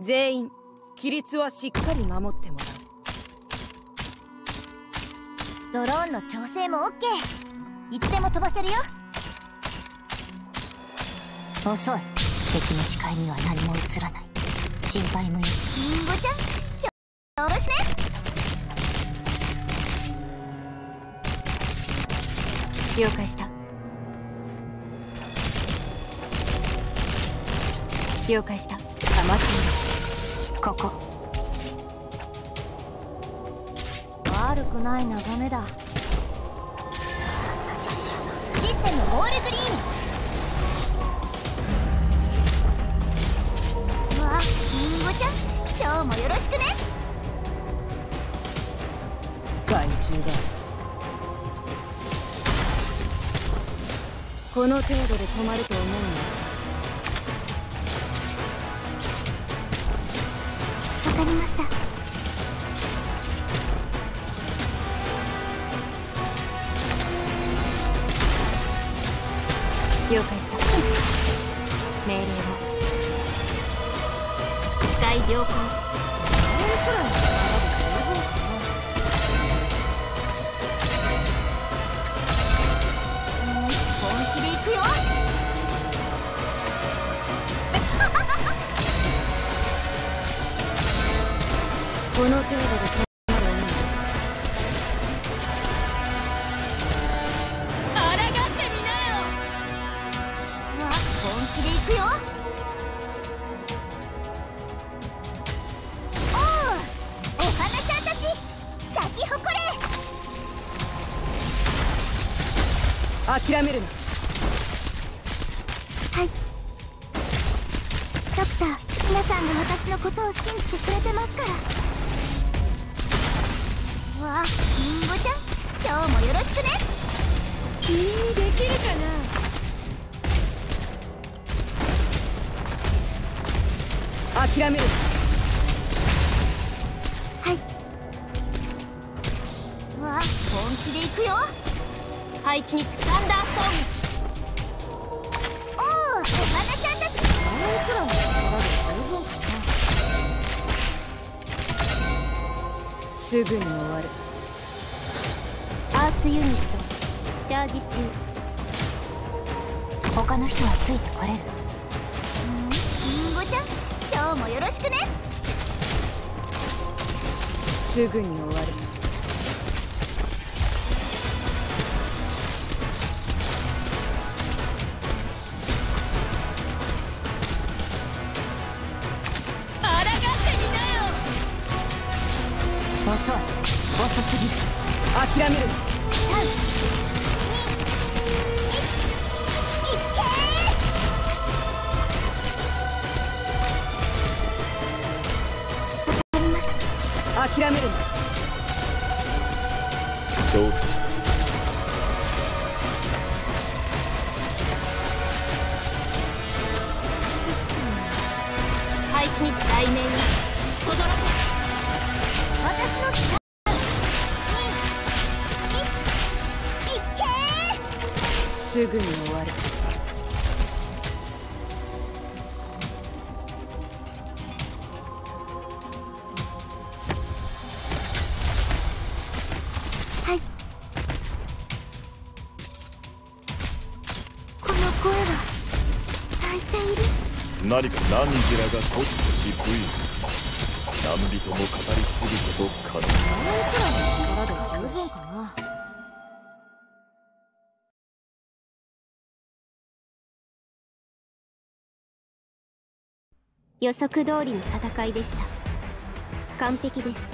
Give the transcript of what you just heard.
全員規律はしっかり守ってもらう。ドローンの調整も OK いつでも飛ばせるよ。遅い。敵の視界には何も映らない。心配無用。リンゴちゃんよろしね。了解した。了解した。黙っているここ。悪くない眺めだ。システムオールグリーン。わリンゴちゃん今日もよろしくね。害虫だ。この程度で止まると思うの？かりました。了解した。命令を。視界良好諦めるな。はい。ドクター皆さんが私のことを信じてくれてますから。わ。リンゴちゃん今日もよろしくね。君にできるかな？諦める。はい。わ本気で行くよ。配置につくサンダーストーすぐに終わる。アーツユニットチャージ中。他の人はついてこれる。リンゴちゃん今日もよろしくね。すぐに終わる遅い。遅すぎる。諦める。諦める承知配置に対面にとどらせ私のすぐに終わるはいこの声は泣いている。何か何じらがコツし不意何人も語り継ぐこと可能あのくらいの力で十分かな。予測通りの戦いでした。完璧です。